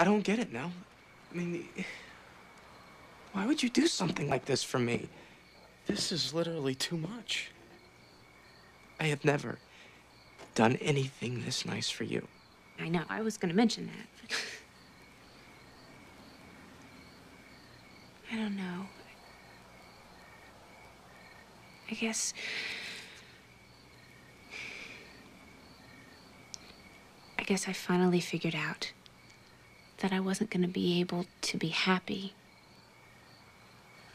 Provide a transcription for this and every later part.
I don't get it now. I mean, why would you do something like this for me? This is literally too much. I have never done anything this nice for you. I know, I was gonna mention that. I don't know. I guess. I guess I finally figured out that I wasn't gonna be able to be happy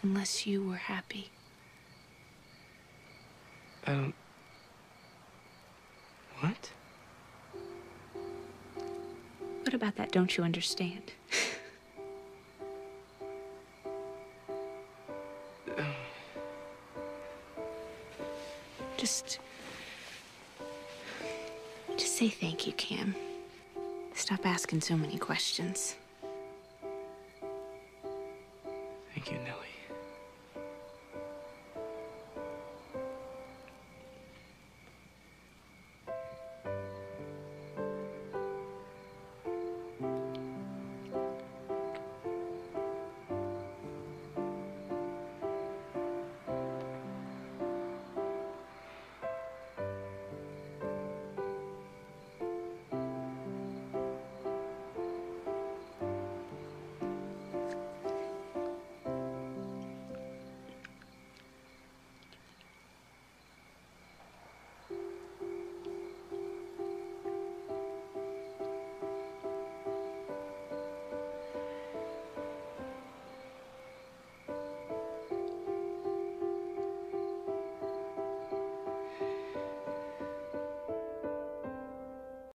unless you were happy. I don't. What? What about that don't you understand? just. Just say thank you, Cam. Stop asking so many questions. Thank you, Nellie.